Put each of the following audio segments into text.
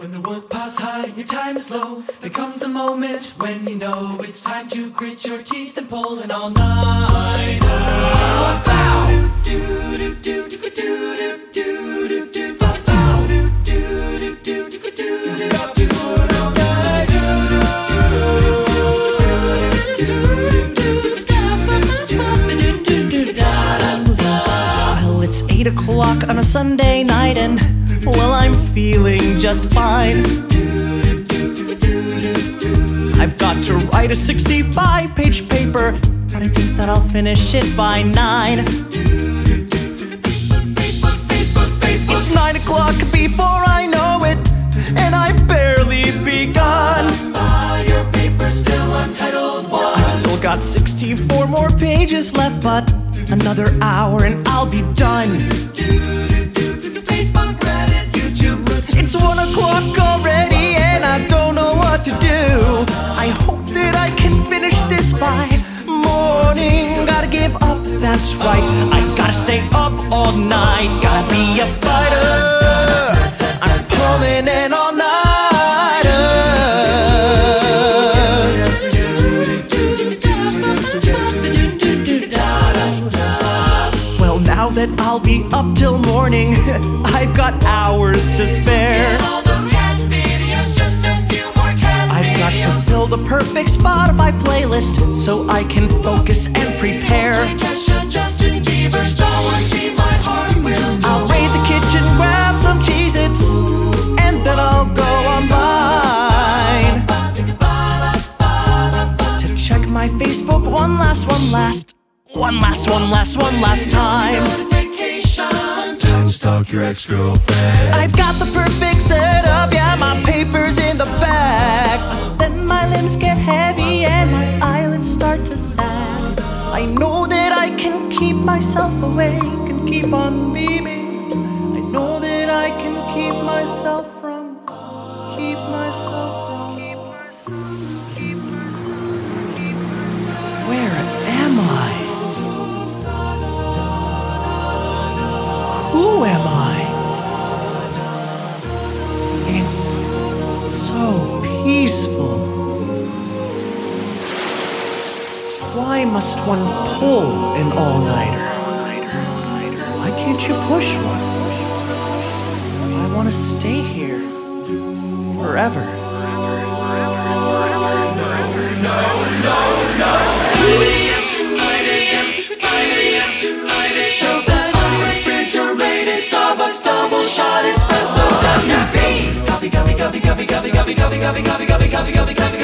When the work piles high and your time is low, there comes a moment when you know it's time to grit your teeth and pull an all-nighter. Well, it's 8 o'clock on a Sunday night, and well, I'm feeling just fine. I've got to write a 65 page paper, but I think that I'll finish it by 9. It's 9 o'clock before I know it, and I've barely begun. I've still got 64 more pages left, but another hour and I'll be done. By morning. Gotta give up, that's right. I gotta stay up all night. Gotta be a fighter. I'm pulling an all nighter. Well, now that I'll be up till morning, I've got hours to spare. Build a perfect Spotify playlist so I can focus and prepare. I'll raid the kitchen, grab some Cheez Its, and then I'll go online to check my Facebook one last, one last, one last, one last, one last time. Time to stalk your ex-girlfriend. I've got the perfect setup, yeah, my paper's limbs get heavy and my eyelids start to sag. I know that I can keep myself awake and keep on beaming. I know that I can keep myself from, keep myself from. Where am I? Who am I? It's so peaceful. Why must one pull an all nighter? Why can't you push one? I want to stay here forever. Show that unrefrigerated Starbucks double shot espresso down to bean. Coffee, coffee, coffee, coffee, coffee, coffee, coffee, coffee, coffee, coffee, coffee, coffee,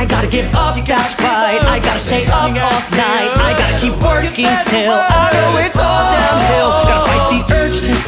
I gotta give up, that's right. I gotta stay up all night. I gotta keep working till I know it's all downhill. Gotta fight the urge to